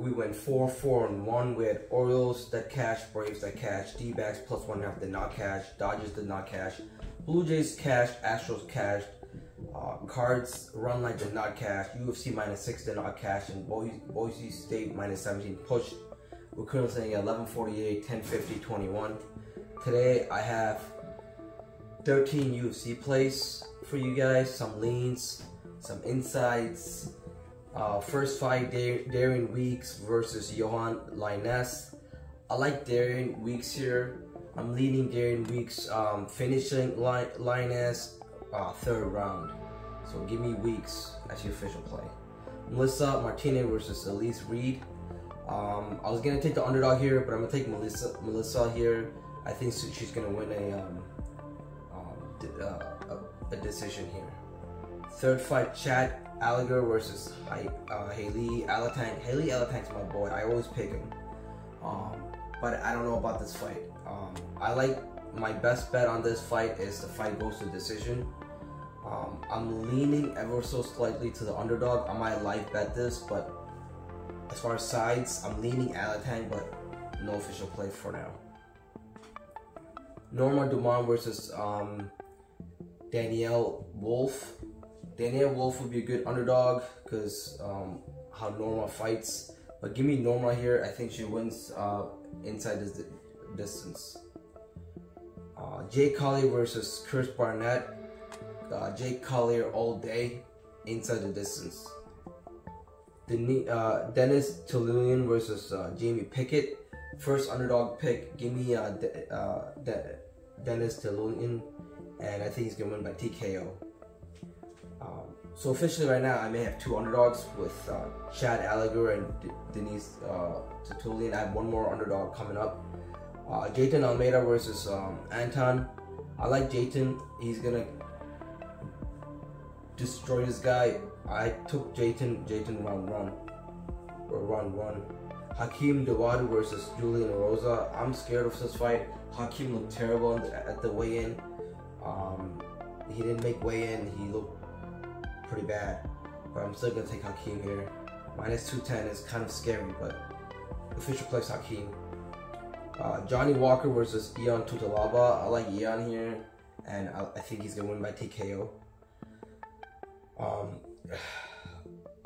we went four, four, and one. We had Orioles that cash, Braves that cash, D-backs plus one half did not cash, Dodgers did not cash, Blue Jays cash, Astros cashed, uh, Cards run line did not cash, UFC minus six did not cash, and Boise, Boise State minus 17 pushed. We're currently sitting at 11:48, 10:50, 21. Today I have 13 UFC plays for you guys, some leans, some insights. Uh, first fight, Dar- Darian Weeks versus Yohan Lainesse. I like Darian Weeks here. I'm leading Darian Weeks, um, finishing Lainesse uh, third round. So give me Weeks as your official play. Melissa Martinez versus Elise Reed. Um, I was gonna take the underdog here, but I'm gonna take Melissa Melissa here. I think she's gonna win a um, um, uh, a decision here. Third fight, Chad Anheliger versus uh, Heili Alateng. Heili Alateng's my boy. I always pick him. Um, but I don't know about this fight. Um, I like my best bet on this fight is the fight goes to decision. Um, I'm leaning ever so slightly to the underdog. I might live bet this, but as far as sides, I'm leaning Alateng, but no official play for now. Norma Dumont versus um, Danyelle Wolf. Danyelle Wolf would be a good underdog because um, how Norma fights. But give me Norma here. I think she wins uh, inside this distance. Uh, Jake Collier versus Chris Barnett. Uh, Jake Collier all day inside the distance. Den uh, Denis Tiuliulin versus uh, Jamie Pickett. First underdog pick. Give me uh, De uh, De Denis Tiuliulin, and I think he's gonna win by TKO. So officially right now, I may have two underdogs with uh, Chad Anheliger and D Denise uh, Tiuliulin. I have one more underdog coming up. Uh, Jailton Almeida versus um, Anton. I like Jailton. He's gonna destroy this guy. I took Jailton. Jailton run run or run run. Hakeem Dawodu versus Julian Erosa. I'm scared of this fight. Hakeem looked terrible at the weigh-in. Um, he didn't make weigh-in. He looked pretty bad. But I'm still gonna take Hakeem here. Minus 210 is kind of scary, but official place Hakeem. Uh, Johnny Walker versus Ion Cutelaba. I like Ion here, and I, I think he's gonna win by TKO. Um,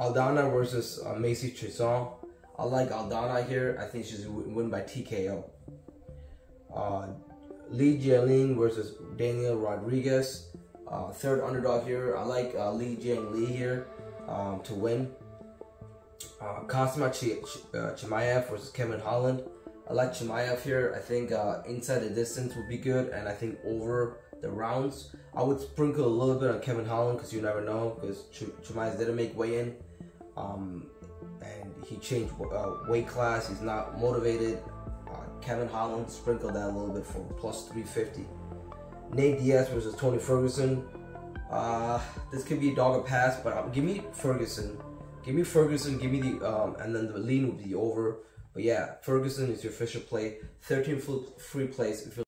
Aldana versus uh, Macy Chiasson. I like Aldana here. I think she's gonna win by TKO. Uh, Li Jingliang versus Daniel Rodriguez. Uh, third underdog here. I like uh, Li Jiang Li here um, to win. Uh, Khamzat Ch uh, Chimaev versus Kevin Holland. I like Chimaev here. I think uh, inside the distance would be good, and I think over the rounds, I would sprinkle a little bit on Kevin Holland because you never know because Ch Chimaev didn't make weigh in, um, and he changed uh, weight class. He's not motivated. Uh, Kevin Holland sprinkled that a little bit for plus 350. Nate Diaz versus Tony Ferguson. Uh, this could be a dog or pass, but um, give me Ferguson. Give me Ferguson. Give me the um, and then the lean will be over. But yeah, Ferguson is your official play. 13 free plays. If